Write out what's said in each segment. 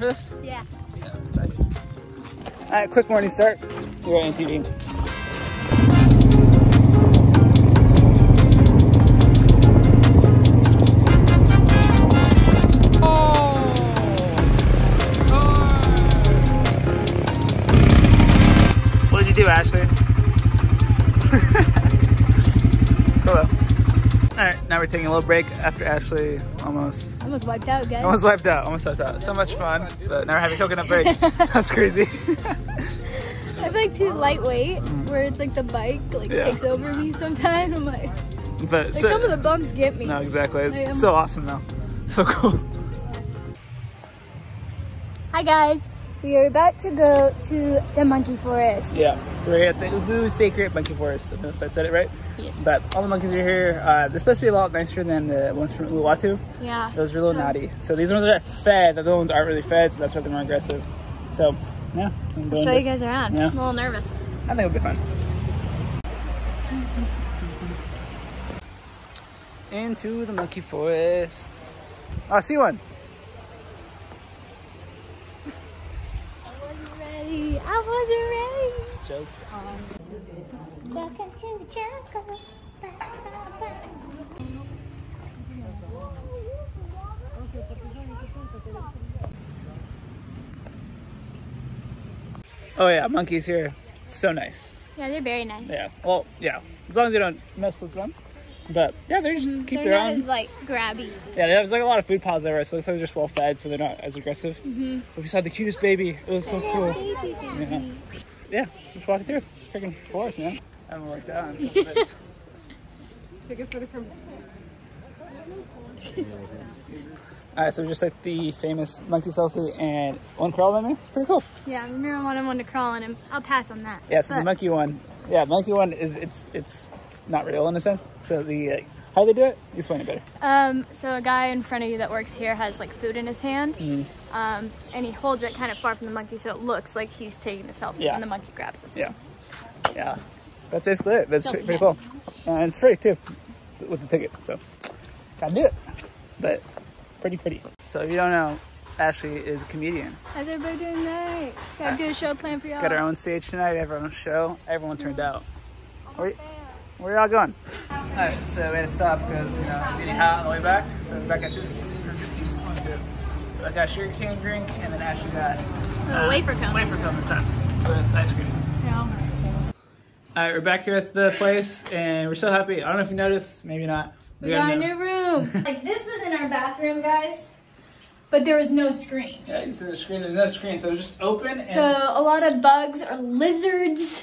for this? Yeah. Yeah, All right, quick morning start. Here at ATV. What did you do, Ashley? Let's go though. All right, now we're taking a little break after Ashley almost almost wiped out, guys. Almost wiped out. Almost wiped out. So much fun, but never having coconut break. That's crazy. I feel like too lightweight, where it's like the bike like Yeah. takes over me sometimes. I'm like, but like so, some of the bumps get me. no, exactly. Am- so awesome though. So cool. Hi guys, we are about to go to the monkey forest. Yeah. So we're here at the Ubud Sacred Monkey Forest. I think I said it right. Yes. But all the monkeys are here. Uh, they're supposed to be a lot nicer than the ones from Uluwatu. Yeah. Those are a little So- naughty. So these ones are fed. The other ones aren't really fed, so that's why they're more aggressive. So yeah. I'm I'll show you guys around. Yeah. I'm a little nervous. I think it'll be fun. Into the monkey forest. Oh, I see one. I wasn't ready. I wasn't ready. Jokes. Welcome to the jungle. Ba, ba, ba. Oh yeah, monkeys here. So nice. Yeah, they're very nice. Yeah. Well, yeah. As long as you don't mess with them. But yeah, they just keep. They're their not own. as like grabby. Yeah, there's like a lot of food piles everywhere, so it looks like they're just well fed, so they're not as aggressive. Mm-hmm. But we saw the cutest baby. It was so cool. Yeah. Yeah, just walking through. It's freaking forest, man. I haven't worked out. in a couple days. Alright, so we just like the famous monkey selfie and one crawl on me. It's pretty cool. Yeah, I remember wanting one to crawl on him. I'll pass on that. Yeah, so the monkey one, yeah, monkey one is it's it's not real in a sense. So the uh, how they do it, explain it better. Um, so a guy in front of you that works here has like food in his hand, Mm-hmm. um, and he holds it kind of far from the monkey, so it looks like he's taking a selfie, Yeah. and the monkey grabs the food. Yeah, yeah, that's basically it. That's pretty, pretty cool, and it's free too with the ticket. So gotta do it, but pretty pretty. So if you don't know, Ashley is a comedian. How's everybody doing tonight? Gotta do a show plan for y'all. Got our own stage tonight. We have our own show. Everyone turned out. Where, where y'all going? Alright, so we had to stop because you know it's getting hot on the way back. So we're back at Fifties or Fifties. I got sugar cane drink, and then Ashley got A wafer cone. Uh, wafer cone this time with ice cream. Yeah. Alright, we're back here at the place, and we're so happy. I don't know if you noticed, maybe not. We got got a new room. like this was in our bathroom, guys, but there was no screen. Yeah, you see the screen. There's no screen, so it's just open. And So a lot of bugs or lizards,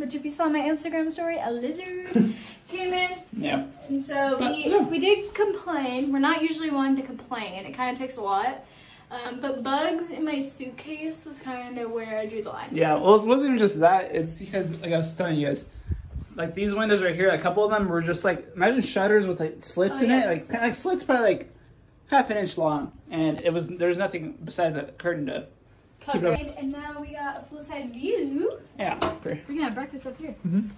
which if you saw my Instagram story, a lizard came in. yeah, And so But, we, yeah. we did complain. We're not usually one to complain. It kind of takes a lot. Um, but bugs in my suitcase was kind of where I drew the line. Yeah, well, it wasn't even just that. It's because, like I was telling you guys, like these windows right here, a couple of them were just like imagine shutters with like slits Oh, in yeah, it, like kind of like slits probably like half an inch long, and it was there's nothing besides a curtain to Keep Covered. it And now we got a full side view. yeah. for- We're gonna have breakfast up here. Mm-hmm.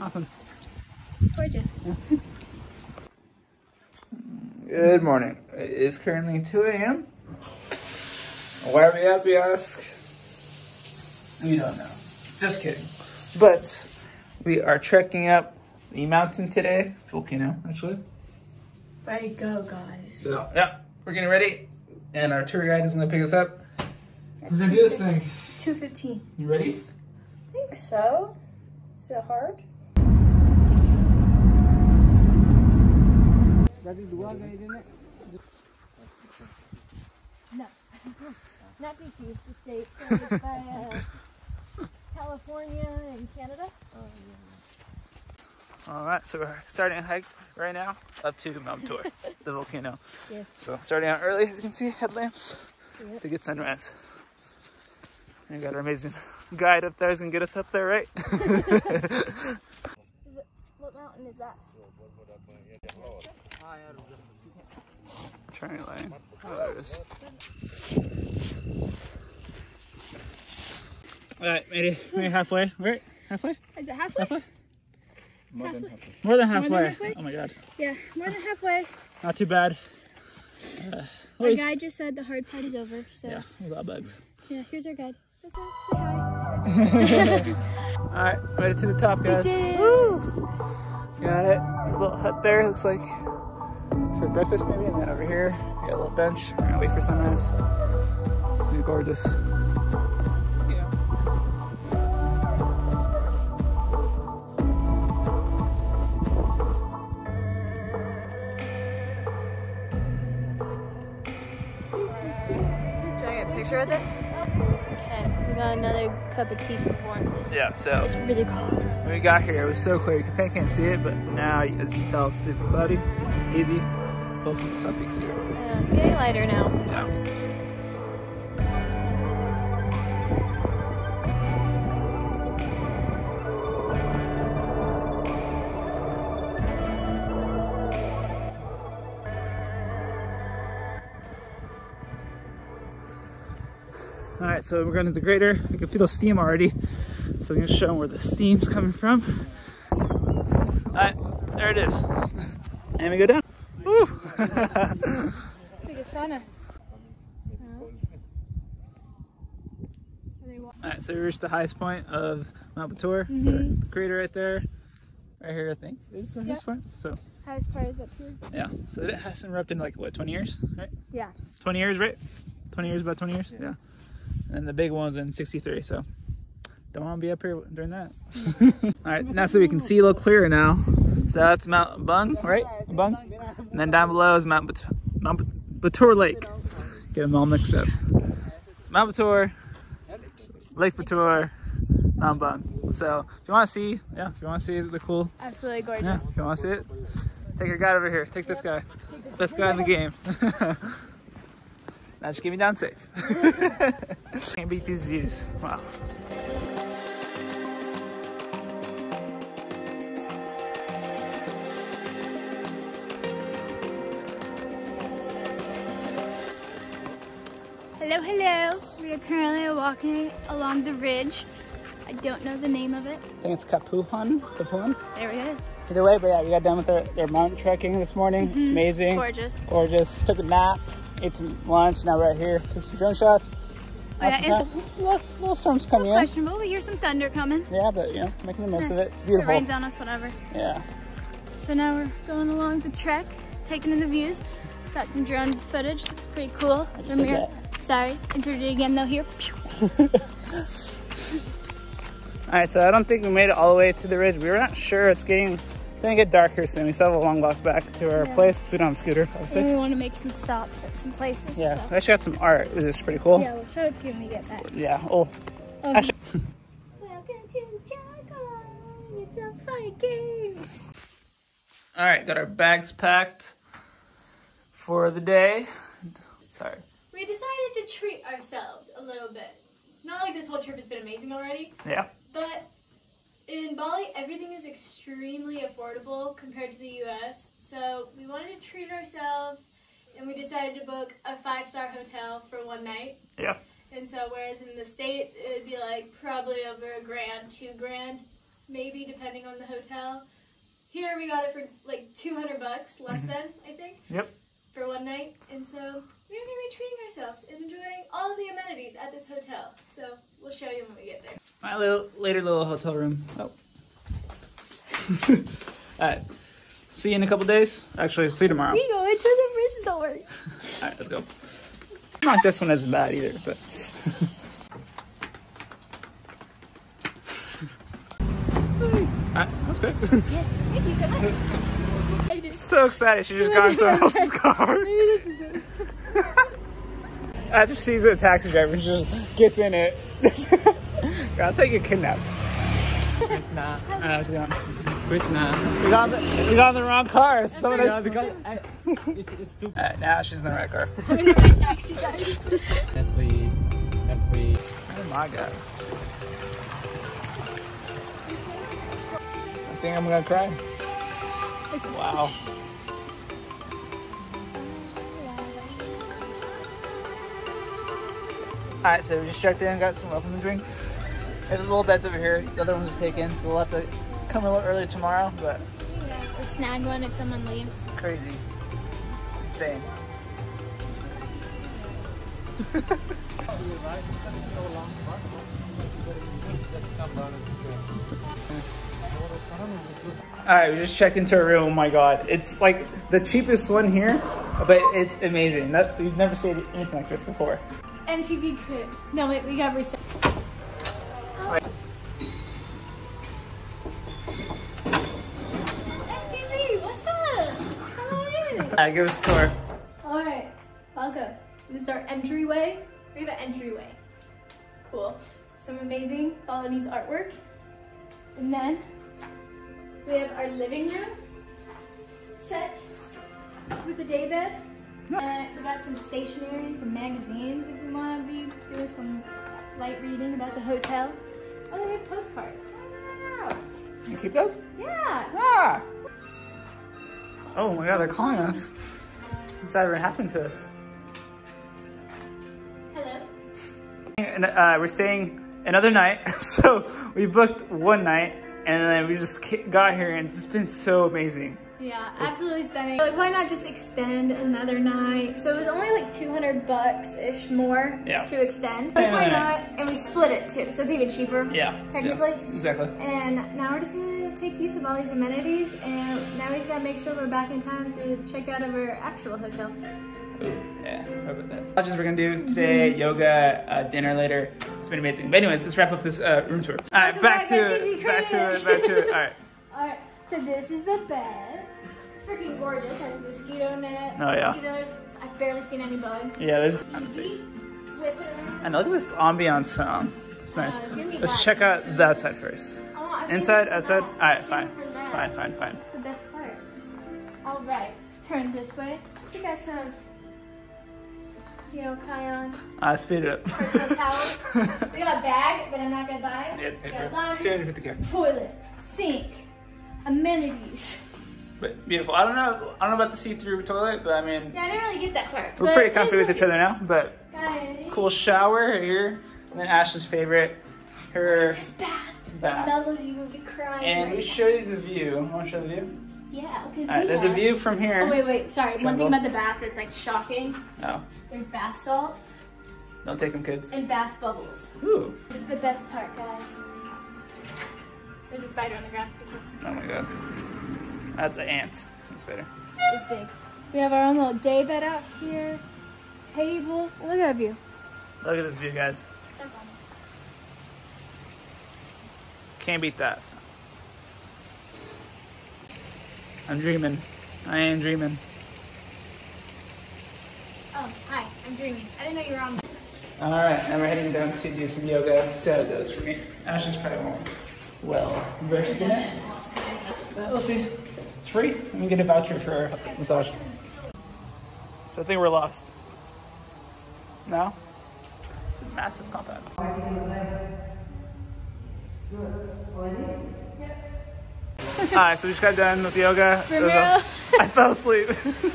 Awesome. It's gorgeous. Good morning. It is currently 2 a.m. Why are we up, you ask? We don't know. Just kidding. But we are trekking up the mountain today. Volcano, actually. Ready go, guys. So, yeah, we're getting ready. And our tour guide is going to pick us up. We're going to do this thing. 215. You ready? I think so. Is it hard? No. Not DC, it's the state. So it's by uh, California and Canada. All right, so we're starting a hike right now up to Mount Batur, the volcano. Yes. So starting out early, as you can see, headlamps Yep. to get sunrise. And we got our amazing guide up there who's gonna get us up there, right? Is it, what mountain is that? Trying line. Oh, there it is. All right, made it, made it halfway. Right? Halfway? Is it halfway? Halfway? More than happy. More than More halfway. than halfway? Oh my god. Yeah, more than halfway. Not too bad. Our guide just said the hard part is over, so Yeah, a lot of bugs. yeah, here's our guide. Say hi. All right, made it to the top, guys. did. Woo! Got it. This little hut there looks like for breakfast maybe, and then over here, we got a little bench. We're gonna wait for sunrise. It's gonna be gorgeous. Picture with it? Okay, we got another cup of tea for warmth. Yeah. So It's really cold. when we got here, it was so clear. You can't, can't see it, but now, as you can tell, it's super cloudy, hazy. Hopefully, the sun peaks here. Uh, it's getting lighter now. Yeah. All right, so we're going to the crater. You can feel the steam already. So I'm gonna show them where the steam's coming from. All right, there it is. And we go down. Woo! Like a sauna. All right, so we reached the highest point of Mount Batur. Mhm. The crater right there. Right here, I think, is the highest point. So, Highest part is up here. yeah. So it hasn't erupted in like, what, 20 years, right? Yeah. 20 years, right? 20 years, about 20 years? Yeah. And the big one was in 63, so don't want to be up here during that. All right, now so we can see a little clearer now. So that's Mount Bung, right? Bung? And then down below is Mount, Bat- Mount Batur Lake. Get them all mixed up. Mount Batur, Lake Batur, Mount Bung. So if you want to see, yeah, if you want to see the cool, Absolutely yeah, gorgeous. if you want to see it, take your guy over here. Take this guy. Best guy in the game. now just get me down safe. Can't beat these views. Wow. Hello, hello. We are currently walking along the ridge. I don't know the name of it. I think it's Campuhan. Campuhan. There it is. Either way, but yeah, we got done with our, their mountain trekking this morning. Mm-hmm. Amazing. Gorgeous. Gorgeous. Took a nap, ate some lunch. Now right here. Took some drone shots. Oh, yeah, and some little, little storms coming in. questionable. We hear some thunder coming. Yeah, but you know, making the most of it. It's If it rains on us, whatever. Yeah. So now we're going along the trek, taking in the views. Got some drone footage. That's pretty cool. just From said here. Sorry, insert it again though here. All right, so I don't think we made it all the way to the ridge. We were not sure. It's getting, it's gonna get darker soon. We still have a long walk back to our Yeah. place. We don't have a scooter, And we want to make some stops at some places. Yeah, so- we actually got some art, which is pretty cool. Yeah, we'll show it to you when we get back. Yeah. Oh. Um, actually- Welcome to Jargon. It's a fight games. all right. Got our bags packed for the day. Sorry. We decided to treat ourselves a little bit. Not like this whole trip has been amazing already, Yeah. but in Bali, everything is extremely affordable compared to the US. So we wanted to treat ourselves and we decided to book a five star hotel for one night. Yeah. And so, whereas in the States, it'd be like probably over a grand, two grand, maybe, depending on the hotel. Here we got it for like 200 bucks, less mm-hmm. than, I think, Yep. for one night. And so, we're gonna be treating ourselves and enjoying all the amenities at this hotel. So, we'll show you when we get there. My little later little hotel room. Oh. all right. See you in a couple days. Actually, see you tomorrow. We go into the resort. All right, let's go. Not this one isn't bad either, but. Alright, that's good. Thank you so much. I did. so excited. She just got into someone else's car. Maybe this is it. After she's a taxi driver, she just gets in it. I'll take you kidnapped. Krishna. Uh, how's it going? Krishna. We got, the, we got in the wrong car. Someone right. else. because I, it's, it's too Alright, now she's in the right car. I'm in my taxi, guys. every every Oh my god. I think I'm gonna cry. Wow. Alright, so we just checked in, got some welcome drinks. We have the little beds over here. The other ones are taken, so we'll have to come a little early tomorrow, but yeah, Or snag one if someone leaves. crazy. Insane. All right, we just checked into a room. Oh my god, it's like the cheapest one here, but it's amazing. That we've never seen anything like this before. MTV Cribs. No, wait, we got restart. MTV, what's up? Come on in. All right, give us a tour. Alright, welcome. This is our entryway. We have an entryway. Cool. Some amazing Balinese artwork. And then we have our living room set with a day bed. And uh, we got some stationery, some magazines if you want to be doing some light reading about the hotel. Oh, they have postcards. Wow. You keep those? Yeah. Ah! Oh my god, they're calling us. What's ever happened to us? Hello. And uh, we're staying another night, so we booked one night, and then we just got here, and it's just been so amazing. Yeah, absolutely stunning. Like, why not just extend another night? So it was only like 200 bucks ish more Yeah. to extend. Like, why not? And we split it too, so it's even cheaper. Yeah. Technically. yeah, exactly. And now we're just gonna take use of all these amenities, and now we just gotta make sure we're back in time to check out of our actual hotel. Ooh, yeah, how about that? Lodges we're gonna do today, yoga, uh, dinner later. It's been amazing. But anyways, let's wrap up this uh, room tour. All right, Welcome back back to to it, back to it, back to it. All right. All right, so this is the bed. It's freaking gorgeous. Has a mosquito net. Oh, yeah. There's- I've barely seen any bugs. Yeah, there's. It. And look at this ambiance sound. It's nice. it's Let's check out the outside first. I seen Inside, outside? last. Alright, fine. it for last. Fine, fine, fine. That's the best part. All right, turn this way. We got some, you know, Kion Uh, speed it up. personal towels. We got a bag that I'm not gonna buy. Yeah, it's paper. laundry, 250k. toilet, sink, amenities. But beautiful. I don't know. I don't know about the see-through toilet, but I mean, Yeah, I didn't really get that part. we're pretty comfy with each other now. But. Guys, cool shower here, and then Ash's favorite, her bath. bath. Melody will be crying. And right we show you the view. Want to show the view? Yeah, okay. All right, there's a view from here. Oh wait, wait. Sorry. One thing about the bath that's like shocking. Oh, There's bath salts don't take them, kids. and bath bubbles. Ooh. This is the best part, guys. There's a spider on the ground. so be careful. Oh my god. That's an ant. That's better. It's big. We have our own little day bed out here. Table. Look at that view. Look at this view, guys. Step on it. Can't beat that. I'm dreaming. I am dreaming. Oh, hi. I'm dreaming. I didn't know you were on. All right, now we're heading down to do some yoga. See how it goes for me. Ashley's probably more well versed in it. But we'll see. It's free. We can get a voucher for a massage. So I think we're lost. No? It's a massive compound. Alright, so we just got done with yoga. It Ramiro. I fell asleep.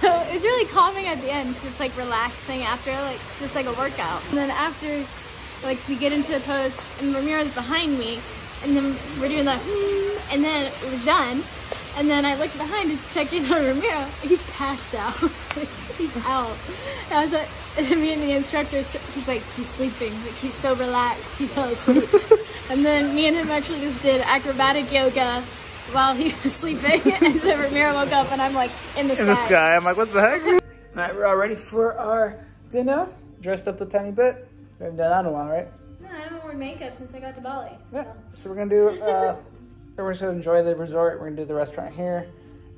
So it's really calming at the end it's like relaxing after, like just like a workout. And then after, like we get into the pose and Ramiro's behind me, and then we're doing the, hmm, and then it was done. And then I looked behind to check in on Ramiro. He passed out. he's out. And I was like, and me and the instructor, he's like, he's sleeping. Like he's so relaxed. He fell asleep. and then me and him actually just did acrobatic yoga while he was sleeping. and so Ramiro woke up and I'm like in the sky. in the sky. I'm like, what the heck? All right, we're all ready for our dinner. Dressed up a tiny bit. We haven't done that in a while, right? No, I haven't worn makeup since I got to Bali. So. Yeah. So we're gonna do. Uh, we're just gonna enjoy the resort. We're gonna do the restaurant here,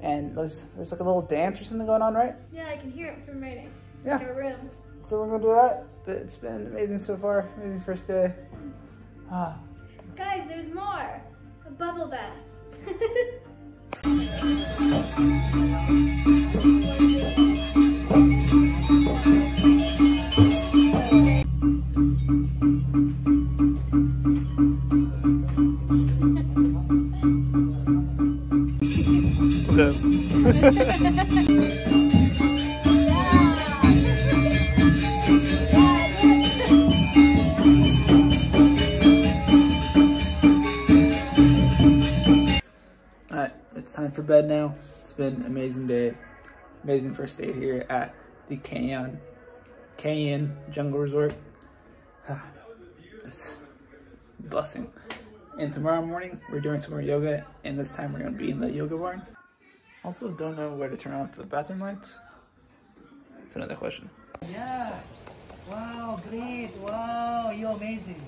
and there's there's like a little dance or something going on, right? Yeah, I can hear it from right in Yeah. our room. So we're gonna do that. But it's been amazing so far. Amazing first day. Ah. Guys, there's more. A bubble bath. All right, it's time for bed now. It's been an amazing day, amazing first day here at the Kayon Kayon Jungle Resort. It's blessing. And tomorrow morning, we're doing some more yoga, and this time we're going to be in the yoga barn. Also, don't know where to turn off the bathroom lights. That's another question. Yeah. Wow, great. Wow, you're amazing.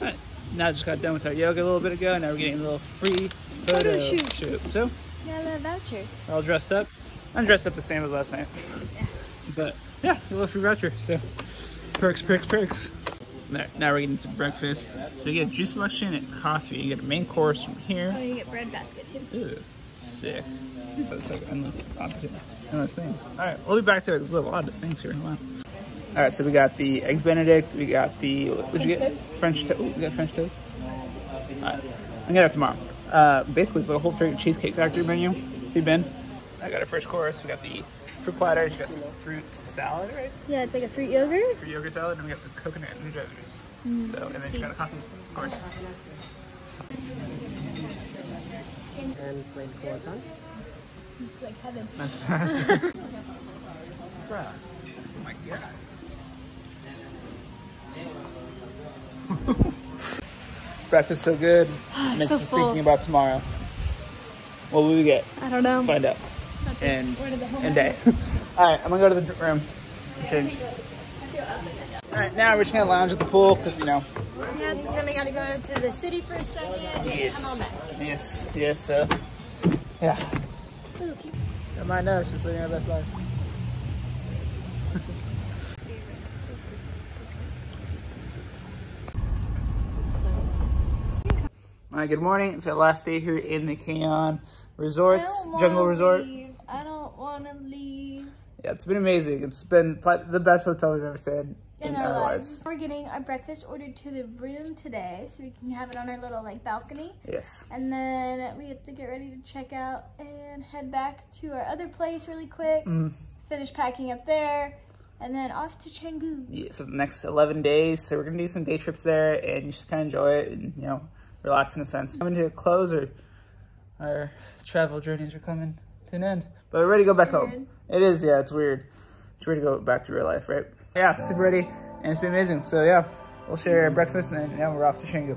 Alright, now just got done with our yoga a little bit ago. Now we're getting a little free photo, Photo shoot. shoot. So, Yeah, that voucher. we're all dressed up. I'm dressed up the same as last night. But yeah, a little free voucher. So perks, perks, perks. There, now we're getting some breakfast. So you get juice selection and coffee. You get a main course from here. Oh, you get bread basket too. Ooh, sick. So it's like endless, opposite, endless things. All right, we'll be back to it. There's a little odd things here. Wow. All right, so we got the eggs Benedict. We got the what would you get? French toast. We got French toast. All right, I'm gonna have tomorrow. Uh, basically, it's like a whole Favorite cheesecake factory menu. If you've been, I got a first course. We got the fruit platters. You got the fruit salad, right? Yeah, it's like a fruit yogurt. Fruit yogurt salad, and we got some coconut and ginger. So, and then you got a coffee, of course. And plain croissant. It's like heaven. That's fast. Bruh. Oh my god. Breakfast so good. Makes so us full. thinking about tomorrow. What will we get? I don't know. Find out. That's And it. The and day. Alright, I'm gonna go to the room. Change. Alright, now we're just gonna lounge at the pool because you know. Yeah, then we gotta go to the city for a second. and Yes. Come on back. Yes. Yes. So. Yeah. Ooh, mind us, just living our best life. All right, good morning. It's our last day here in the Kayon Resorts, Jungle Resort. I don't want to leave. Yeah, it's been amazing. It's been the best hotel we've ever stayed in, In our, our lives. lives. We're getting our breakfast ordered to the room today, so we can have it on our little like balcony. Yes. And then we have to get ready to check out and head back to our other place really quick. Mm. Finish packing up there, and then off to Canggu. Yeah, so the next 11 days. So we're going to do some day trips there and just kind of enjoy it and, you know, relax in a sense. Coming to a close or our travel journeys are coming to an end. But we're ready to go back home. It is, yeah, it's weird. It's weird to go back to real life, right? Yeah, super ready. And it's been amazing. So yeah, we'll share our breakfast and then now we're off to Canggu.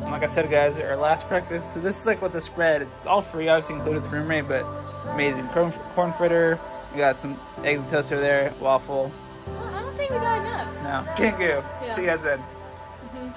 Like I said, guys, our last breakfast. So this is like what the spread is. It's all free, obviously included the room rate, but amazing. Corn, corn fritter. We got some eggs and toast over there, waffle. I don't think we got enough. No. Canggu. Yeah. See you guys then. Mhm.